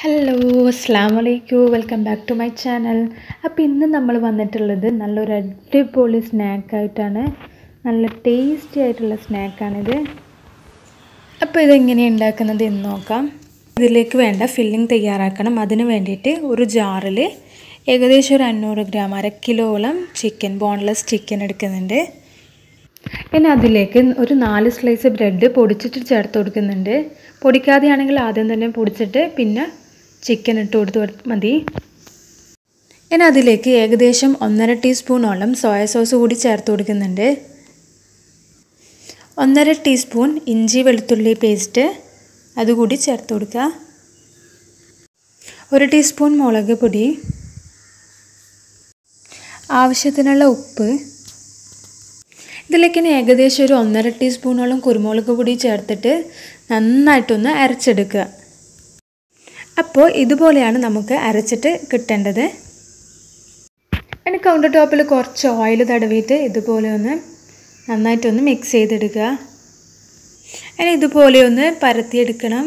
Hello അസ്സാം വലൈക്കും welcome back to my channel അപ്പോൾ ഇന്ന് നമ്മൾ വന്നിട്ടുള്ളത് നല്ലൊരു അടിപൊളി സ്നാക്കായിട്ടാണ് നല്ല ടേസ്റ്റി ആയിട്ടുള്ള സ്നാക്കാണിത് അപ്പോൾ ഇതെങ്ങനെ ഉണ്ടാക്കുന്നത് എന്ന് നോക്കാം. ഇതിലേക്ക് വേണ്ട ഫില്ലിംഗ് തയ്യാറാക്കണം. അതിന് വേണ്ടിയിട്ട് ഒരു ജാറിൽ ഏകദേശം ഒരു അഞ്ഞൂറ് ഗ്രാം അര കിലോളം ചിക്കൻ ബോൺലെസ് ചിക്കൻ എടുക്കുന്നുണ്ട്. പിന്നെ അതിലേക്ക് ഒരു നാല് സ്ലൈസ് ബ്രെഡ് പൊടിച്ചിട്ട് ചേർത്ത് കൊടുക്കുന്നുണ്ട്. പൊടിക്കാതെയാണെങ്കിൽ ആദ്യം തന്നെ പൊടിച്ചിട്ട് പിന്നെ ചിക്കൻ ഇട്ട് കൊടുത്ത് മതി. ഞാൻ അതിലേക്ക് ഏകദേശം ഒന്നര ടീസ്പൂണോളം സോയ സോസ് കൂടി ചേർത്ത് കൊടുക്കുന്നുണ്ട്. ഒന്നര ടീസ്പൂൺ ഇഞ്ചി വെളുത്തുള്ളി പേസ്റ്റ് അതുകൂടി ചേർത്ത് കൊടുക്കുക. ഒരു ടീസ്പൂൺ മുളക് പൊടി. ആവശ്യത്തിനുള്ള ഉപ്പ്. ഇതിലേക്ക് ഏകദേശം ഒരു ഒന്നര ടീസ്പൂണോളം കുരുമുളക് പൊടി ചേർത്തിട്ട് നന്നായിട്ടൊന്ന് അരച്ചെടുക്കുക. അപ്പോൾ ഇതുപോലെയാണ് നമുക്ക് അരച്ചിട്ട് കിട്ടേണ്ടത്. ഇനി കൗണ്ടർ ടോപ്പിൽ കുറച്ച് ഓയിൽ തടവിയിട്ട് ഇതുപോലെ ഒന്ന് നന്നായിട്ടൊന്ന് മിക്സ് ചെയ്തെടുക്കുക. ഇനി ഇതുപോലെ ഒന്ന് പരത്തിയെടുക്കണം.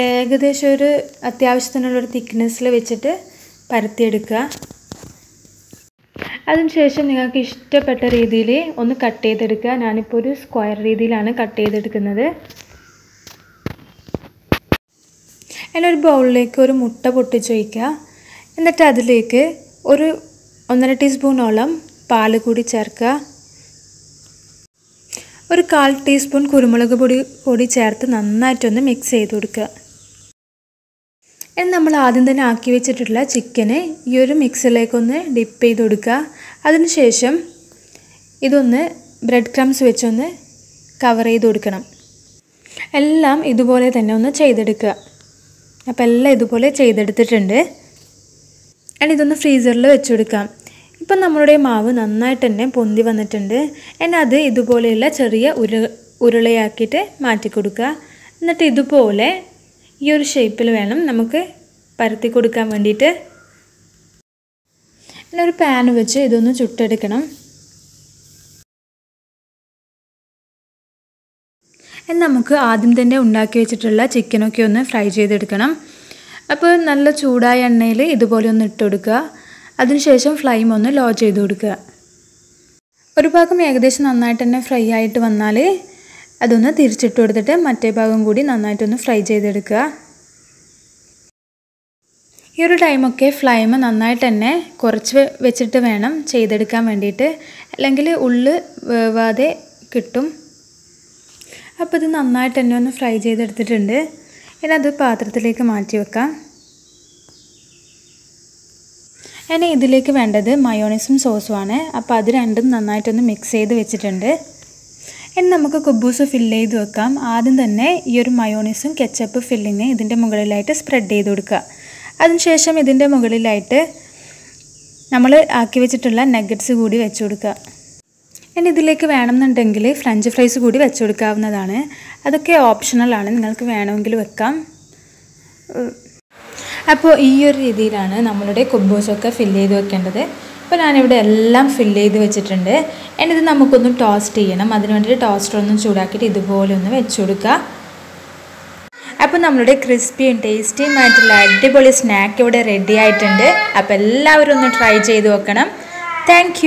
ഏകദേശം ഒരു അത്യാവശ്യത്തിനുള്ളൊരു തിക്നെസ്സിൽ വെച്ചിട്ട് പരത്തിയെടുക്കുക. അതിനുശേഷം നിങ്ങൾക്ക് ഇഷ്ടപ്പെട്ട രീതിയിൽ ഒന്ന് കട്ട് ചെയ്തെടുക്കുക. ഞാനിപ്പോൾ ഒരു സ്ക്വയർ രീതിയിലാണ് കട്ട് ചെയ്തെടുക്കുന്നത്. അതിനൊരു ബൗളിലേക്ക് ഒരു മുട്ട പൊട്ടിച്ച് വയ്ക്കുക എന്നിട്ട് അതിലേക്ക് ഒരു ഒന്നര ടീസ്പൂണോളം പാൽ കൂടി ചേർക്കുക. ഒരു കാൽ ടീസ്പൂൺ കുരുമുളക് പൊടി കൂടി ചേർത്ത് നന്നായിട്ടൊന്ന് മിക്സ് ചെയ്ത് കൊടുക്കുക. ഇനി നമ്മൾ ആദ്യം തന്നെ ആക്കി വെച്ചിട്ടുള്ള ചിക്കന് ഈ ഒരു മിക്സിലേക്കൊന്ന് ഡിപ്പ് ചെയ്ത് കൊടുക്കുക. അതിനുശേഷം ഇതൊന്ന് ബ്രെഡ് ക്രംസ് വെച്ചൊന്ന് കവർ ചെയ്ത് കൊടുക്കണം. എല്ലാം ഇതുപോലെ തന്നെ ഒന്ന് ചെയ്തെടുക്കുക. അപ്പോൾ എല്ലാം ഇതുപോലെ ചെയ്തെടുത്തിട്ടുണ്ട്. ആൻഡ് ഇതൊന്ന് ഫ്രീസറിൽ വെച്ച് കൊടുക്കാം ഇപ്പം നമ്മളുടെ മാവ് നന്നായിട്ട് തന്നെ പൊന്തി വന്നിട്ടുണ്ട്. ഇനി അത് ഇതുപോലെയുള്ള ചെറിയ ഉരു ഉരുളയാക്കിയിട്ട് മാറ്റി കൊടുക്കുക എന്നിട്ട് ഇതുപോലെ ഈ ഒരു ഷേപ്പിൽ വേണം നമുക്ക് പരത്തി കൊടുക്കാൻ വേണ്ടിയിട്ട്. പിന്നെ ഒരു പാൻ വെച്ച് ഇതൊന്ന് ചുട്ടെടുക്കണം. നമുക്ക് ആദ്യം തന്നെ ഉണ്ടാക്കി വെച്ചിട്ടുള്ള ചിക്കനൊക്കെ ഒന്ന് ഫ്രൈ ചെയ്തെടുക്കണം. അപ്പോൾ നല്ല ചൂടായ എണ്ണയിൽ ഇതുപോലെ ഒന്ന് ഇട്ട് കൊടുക്കുക. അതിനുശേഷം ഫ്ലെയിം ഒന്ന് ലോ ചെയ്ത് കൊടുക്കുക. ഒരു ഭാഗം ഏകദേശം നന്നായിട്ട് തന്നെ ഫ്രൈ ആയിട്ട് വന്നാൽ അതൊന്ന് തിരിച്ചിട്ട് കൊടുത്തിട്ട് മറ്റേ ഭാഗം കൂടി നന്നായിട്ടൊന്ന് ഫ്രൈ ചെയ്തെടുക്കുക. ഈ ഒരു ടൈമൊക്കെ ഫ്ലെയിം നന്നായിട്ട് തന്നെ കുറച്ച് വെച്ചിട്ട് വേണം ചെയ്തെടുക്കാൻ വേണ്ടിയിട്ട്. അല്ലെങ്കിൽ ഉള്ളു വേവാതെ കിട്ടും. അപ്പോൾ ഇത് നന്നായിട്ട് തന്നെ ഒന്ന് ഫ്രൈ ചെയ്തെടുത്തിട്ടുണ്ട്. ഇനി അത് പാത്രത്തിലേക്ക് മാറ്റി വെക്കാം. ഇനി ഇതിലേക്ക് വേണ്ടത് മയോണൈസും സോസുമാണ് അപ്പോൾ അത് രണ്ടും നന്നായിട്ടൊന്ന് മിക്സ് ചെയ്ത് വെച്ചിട്ടുണ്ട്. ഇനി നമുക്ക് കുബൂസ് ഫില്ല് ചെയ്ത് വെക്കാം. ആദ്യം തന്നെ ഈ ഒരു മയോണൈസും കെച്ചപ്പ് ഫില്ലിങ് ഇതിന്റെ മുകളിലായിട്ട് സ്പ്രെഡ് ചെയ്ത് കൊടുക്കുക. അതിനുശേഷം ഇതിന്റെ മുകളിലായിട്ട് നമ്മൾ ആക്കി വെച്ചിട്ടുള്ള നഗറ്റ്സ് കൂടി വെച്ച് കൊടുക്കുക. ഇനി ഇതിലേക്ക് വേണമെന്നുണ്ടെങ്കിൽ ഫ്രഞ്ച് ഫ്രൈസ് കൂടി വെച്ച് കൊടുക്കാവുന്നതാണ് അതൊക്കെ ഓപ്ഷണലാണ് നിങ്ങൾക്ക് വേണമെങ്കിൽ വെക്കാം. അപ്പോൾ ഈ ഒരു രീതിയിലാണ് നമ്മളുടെ കുബൂസൊക്കെ ഫില്ല് ചെയ്ത് വെക്കേണ്ടത്. അപ്പോൾ ഞാനിവിടെ എല്ലാം ഫില്ല് ചെയ്ത് വെച്ചിട്ടുണ്ട്. ഇനി ഇത് നമുക്കൊന്ന് ടോസ്റ്റ് ചെയ്യണം. അതിന് വേണ്ടിയിട്ട് ടോസ്റ്റർ ഒന്ന് ചൂടാക്കിയിട്ട് ഇതുപോലെ ഒന്ന് വെച്ച് കൊടുക്കുക അപ്പോൾ നമ്മുടെ ക്രിസ്പിയും ടേസ്റ്റിയും ആയിട്ടുള്ള അടിപൊളി സ്നാക്ക് ഇവിടെ റെഡി ആയിട്ടുണ്ട്. അപ്പോൾ എല്ലാവരും ഒന്ന് ട്രൈ ചെയ്ത് നോക്കണം. താങ്ക്